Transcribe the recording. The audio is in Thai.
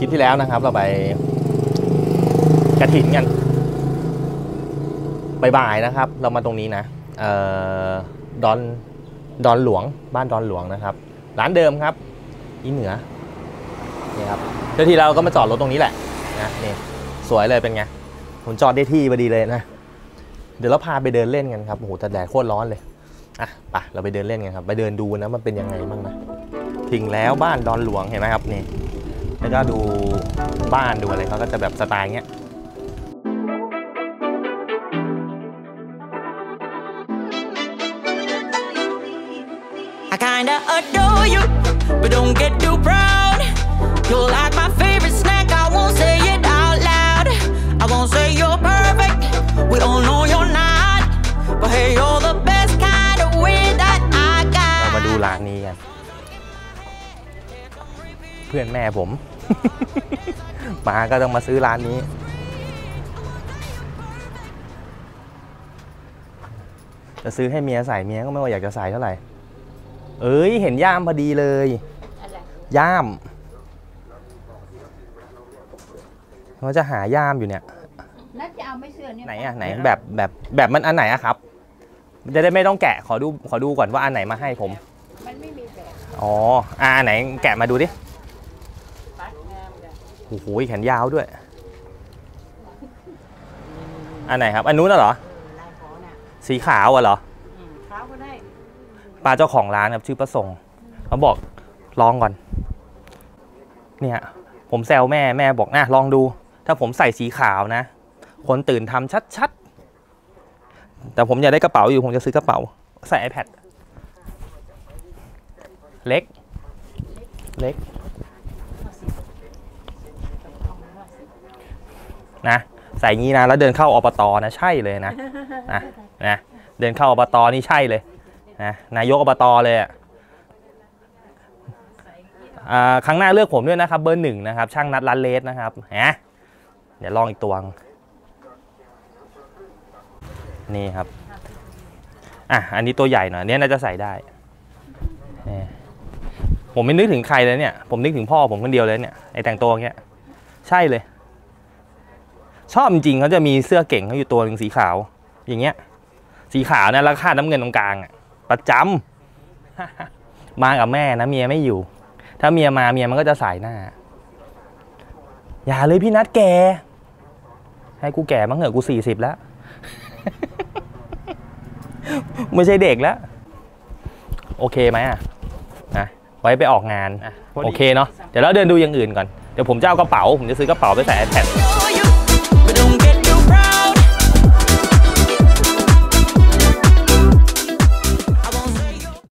คลิปที่แล้วนะครับ เราไปกระถิ่นกันบ่ายๆนะครับ เรามาตรงนี้นะเอ่อดอนดอนหลวง บ้านดอนหลวงนะครับ ร้านเดิมครับอีเหนือนี่ครับเจ้าที่เราก็มาจอดรถตรงนี้แหละนะนี่สวยเลยเป็นไงผมจอดได้ที่พอดีเลยนะ เดี๋ยวเราพาไปเดินเล่นกันครับโอ้โหแต่แดดโคตรร้อนเลยอะไปเราไปเดินเล่นกันครับ ไปเดินดูนะมันเป็นยังไงบ้างนะถึงแล้วบ้านดอนหลวงเห็นไหมครับนี่ แล้วก็ดูบ้านดูอะไรเขาก็จะแบบสไตล์เงี้ย I kinda adore you, but don't get too proud. you like my เพื่อนแม่ผม มาก็ต้องมาซื้อร้านนี้ จะซื้อให้เมียใส่เมียก็ไม่ว่าอยากจะใส่เท่าไหร่ เอ้ยเห็นย่ามพอดีเลย ย่ามเขาจะหาย่ามอยู่เนี่ยน่าจะเอาไม่เสื้อเนี่ยไหนอะไหนแบบแบบแบบมันอันไหนอะครับจะได้ไม่ต้องแกะขอดูขอดูก่อนว่าอันไหนมาให้ผม มันไม่มีแบบ อ๋ออ่าอันไหนแกะมาดูดิ ปัดงามเลยโอ้โหแขนยาวด้วย อันไหนครับ อันนู้นน่ะเหรอ ลายขอน่ะสีขาวอะเหรอ อืมเท้าก็ได้ปลาเจ้าของร้านครับชื่อประสงค์เขาบอกลองก่อน เนี่ย ผมแซวแม่แม่บอกนะลองดู ถ้าผมใส่สีขาวนะ คนตื่นทำชัดๆ แต่ผมอยากได้กระเป๋าอยู่ผมจะซื้อกระเป๋า ใส่ iPad เล็ก เล็ก นะใส่งี้นะแล้วเดินเข้าอบตนะใช่เลยนะนะนะเดินเข้าอบตนี่ใช่เลยนะนายกอบตเลยอะอ่าครั้งหน้าเลือกผมด้วยนะครับ เบอร์หนึ่งนะครับ ช่างนัดร้านเลสนะครับฮะเดี๋ยวลองอีกตัวงนี่ครับอะอันนี้ตัวใหญ่หน่อยเนี้ยน่าจะใส่ได้ผมไม่นึกถึงใครเลยเนี่ย ผมนึกถึงพ่อผมคนเดียวเลยเนี่ยไอแต่งตัวเงี้ย ใช่เลย ชอบจริงๆเขาจะมีเสื้อเก่งเขาอยู่ตัวหนึ่งสีขาว อย่างเงี้ย สีขาวนะแล้วคาดน้ำเงินตรงกลางอะประจำมากับแม่นะเมียไม่อยู่ ถ้าเมียมาเมียมันก็จะสายหน้า อย่าเลยพี่นัดแก ให้กูแก่มั้งเหอะกูสี่สิบแล้ว ไม่ใช่เด็กแล้ว โอเคไหมอะนะไว้ไปออกงาน โอเคเนาะเดี๋ยวเราเดินดูอย่างอื่นก่อน เดี๋ยวผมจะเอากระเป๋า ผมจะซื้อกระเป๋าไปใส่ iPad You're